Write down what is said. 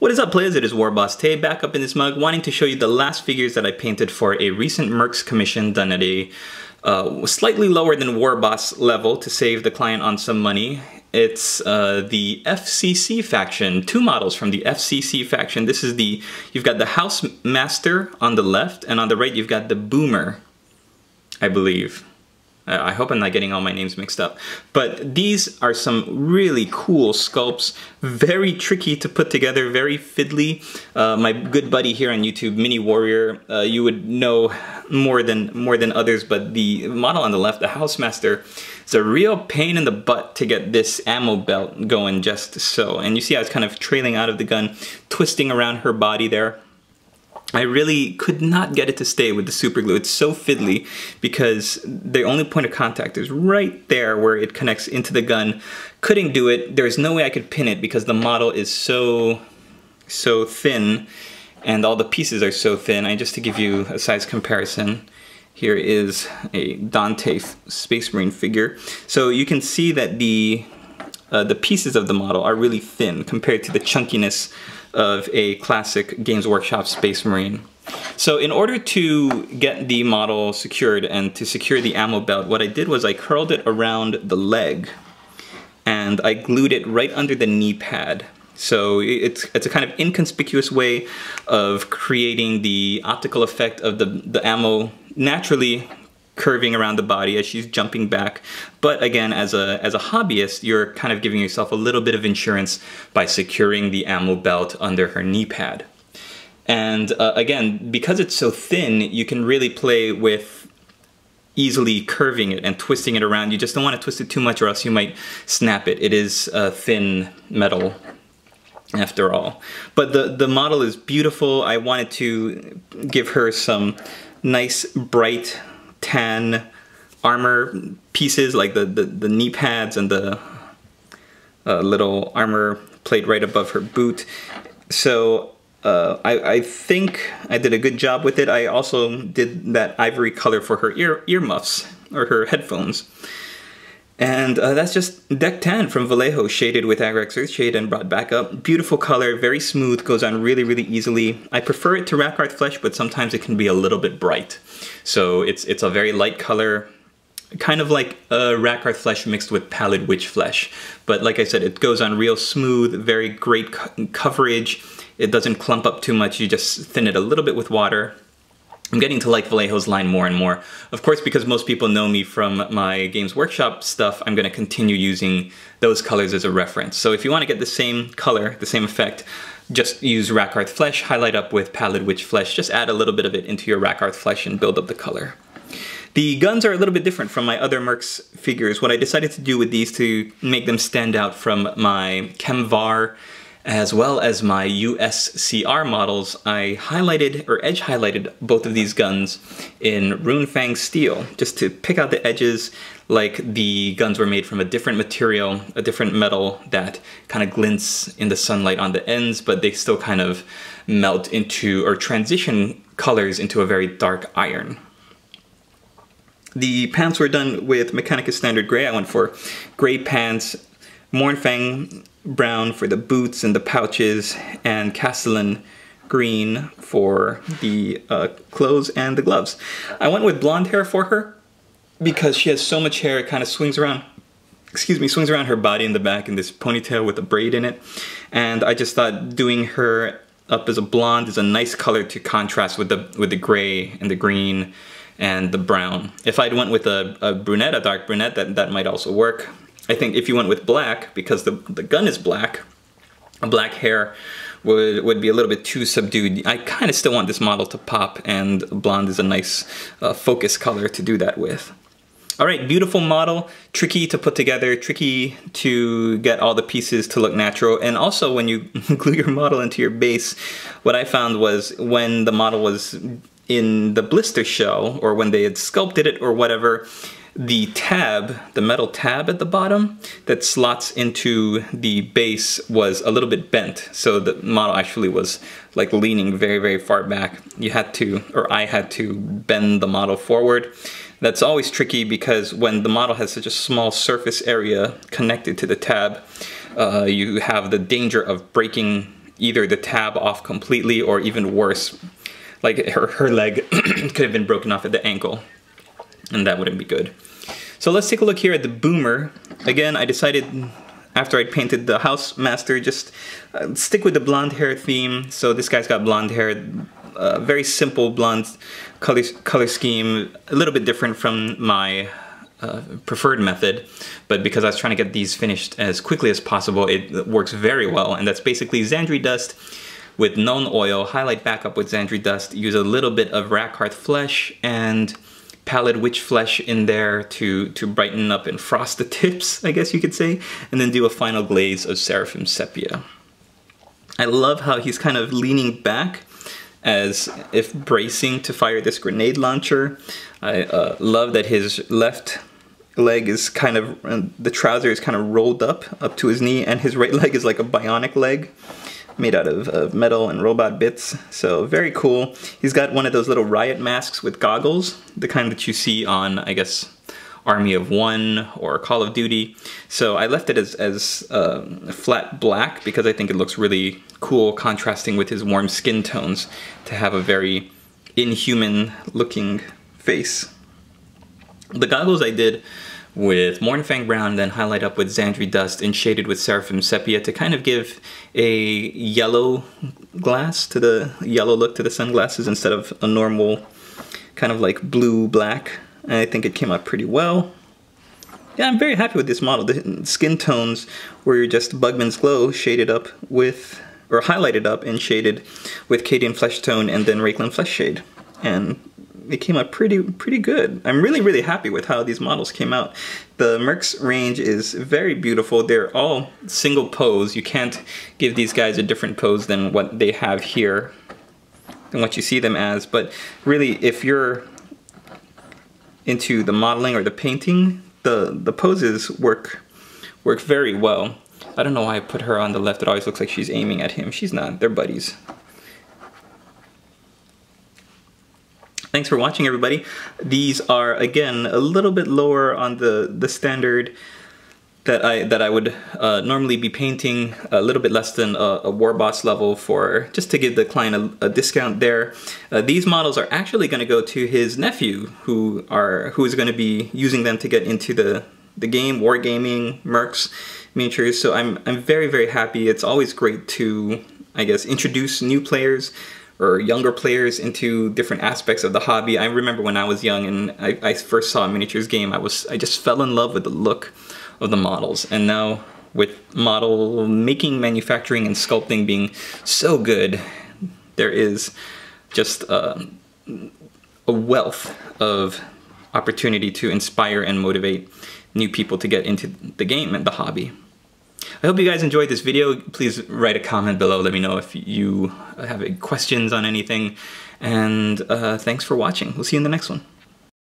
What is up players, it is Warboss Tae back up in this mug wanting to show you the last figures that I painted for a recent Mercs commission done at a uh, slightly lower than Warboss level to save the client on some money. It's uh, the FCC faction, two models from the FCC faction. This is the, you've got the House Master on the left and on the right you've got the Boomer, I believe. I hope I'm not getting all my names mixed up. But these are some really cool sculpts, very tricky to put together, very fiddly. Uh, my good buddy here on YouTube, Mini Warrior, uh, you would know more than more than others, but the model on the left, the Housemaster, is a real pain in the butt to get this ammo belt going just so. And you see how it's kind of trailing out of the gun, twisting around her body there. I really could not get it to stay with the super glue. It's so fiddly because the only point of contact is right there where it connects into the gun. Couldn't do it. There's no way I could pin it because the model is so, so thin and all the pieces are so thin. I just to give you a size comparison, here is a Dante Space Marine figure. So you can see that the uh, the pieces of the model are really thin compared to the chunkiness of a classic Games Workshop Space Marine. So in order to get the model secured and to secure the ammo belt, what I did was I curled it around the leg and I glued it right under the knee pad. So it's, it's a kind of inconspicuous way of creating the optical effect of the, the ammo naturally curving around the body as she's jumping back. But again, as a, as a hobbyist, you're kind of giving yourself a little bit of insurance by securing the ammo belt under her knee pad. And uh, again, because it's so thin, you can really play with easily curving it and twisting it around. You just don't want to twist it too much or else you might snap it. It is a thin metal after all. But the, the model is beautiful. I wanted to give her some nice bright tan armor pieces, like the, the, the knee pads and the uh, little armor plate right above her boot. So uh, I, I, think I did a good job with it. I also did that ivory color for her ear earmuffs or her headphones. And uh, that's just Deck Tan from Vallejo, shaded with Agrax Earthshade and brought back up. Beautiful color, very smooth, goes on really, really easily. I prefer it to Rakarth Flesh, but sometimes it can be a little bit bright. So it's, it's a very light color, kind of like a Rakarth Flesh mixed with Pallid Wych Flesh. But like I said, it goes on real smooth, very great co coverage. It doesn't clump up too much, you just thin it a little bit with water I'm getting to like Vallejo's line more and more. Of course, because most people know me from my Games Workshop stuff, I'm gonna continue using those colors as a reference. So if you wanna get the same color, the same effect, just use Rakarth Flesh, highlight up with Pallid Wych Flesh, just add a little bit of it into your Rakarth Flesh and build up the color. The guns are a little bit different from my other Mercs figures. What I decided to do with these to make them stand out from my Kemvar as well as my USCR models, I highlighted or edge highlighted both of these guns in Runefang steel, just to pick out the edges like the guns were made from a different material, a different metal that kind of glints in the sunlight on the ends, but they still kind of melt into or transition colors into a very dark iron. The pants were done with Mechanicus Standard Gray. I went for gray pants, Mournfang brown for the boots and the pouches, and Castellan green for the uh, clothes and the gloves. I went with blonde hair for her because she has so much hair it kind of swings around excuse me, swings around her body in the back in this ponytail with a braid in it. And I just thought doing her up as a blonde is a nice color to contrast with the with the gray and the green and the brown. If I'd went with a, a brunette, a dark brunette, that, that might also work. I think if you went with black, because the, the gun is black, a black hair would, would be a little bit too subdued. I kind of still want this model to pop and blonde is a nice uh, focus color to do that with. All right, beautiful model, tricky to put together, tricky to get all the pieces to look natural. And also when you glue your model into your base, what I found was when the model was in the blister shell or when they had sculpted it or whatever, the tab, the metal tab at the bottom that slots into the base was a little bit bent. So the model actually was like leaning very, very far back. You had to, or I had to bend the model forward. That's always tricky because when the model has such a small surface area connected to the tab, uh, you have the danger of breaking either the tab off completely or even worse, like her, her leg could have been broken off at the ankle and that wouldn't be good. So let's take a look here at the Boomer. Again, I decided after I'd painted the House Master, just uh, stick with the blonde hair theme. So this guy's got blonde hair, uh, very simple blonde color, color scheme, a little bit different from my uh, preferred method, but because I was trying to get these finished as quickly as possible, it works very well. And that's basically Zandri Dust with Nuln Oil, highlight back up with Zandri Dust, use a little bit of Rakarth Flesh, and pallid wych flesh in there to, to brighten up and frost the tips, I guess you could say, and then do a final glaze of Seraphim Sepia. I love how he's kind of leaning back as if bracing to fire this grenade launcher. I uh, love that his left leg is kind of, uh, the trouser is kind of rolled up, up to his knee, and his right leg is like a bionic leg made out of, of metal and robot bits. So very cool. He's got one of those little riot masks with goggles, the kind that you see on, I guess, Army of One or Call of Duty. So I left it as, as uh, flat black because I think it looks really cool contrasting with his warm skin tones to have a very inhuman looking face. The goggles I did with Mournfang Brown, then highlight up with Zandri Dust and shaded with Seraphim Sepia to kind of give a yellow glass to the yellow look to the sunglasses instead of a normal kind of like blue-black. I think it came out pretty well. Yeah, I'm very happy with this model. The skin tones were just Bugman's Glow shaded up with, or highlighted up and shaded with Cadian Flesh Tone and then Reikland Flesh Shade. And it came out pretty pretty good. I'm really really happy with how these models came out. The Mercs range is very beautiful. They're all single pose. You can't give these guys a different pose than what they have here, and what you see them as. But really, if you're into the modeling or the painting, the the poses work work very well. I don't know why I put her on the left. It always looks like she's aiming at him. She's not. They're buddies. Thanks for watching, everybody. These are, again, a little bit lower on the, the standard that I that I would uh, normally be painting a little bit less than a, a war boss level for just to give the client a, a discount there. Uh, these models are actually going to go to his nephew who are who is going to be using them to get into the the game wargaming mercs miniatures. So I'm I'm very very happy. It's always great to I guess introduce new players or younger players into different aspects of the hobby. I remember when I was young and I, I, first saw a miniatures game, I was I just fell in love with the look of the models. And now with model making, manufacturing, and sculpting being so good, there is just uh, a wealth of opportunity to inspire and motivate new people to get into the game and the hobby. I hope you guys enjoyed this video. Please write a comment below. Let me know if you have questions on anything. And uh, thanks for watching. We'll see you in the next one.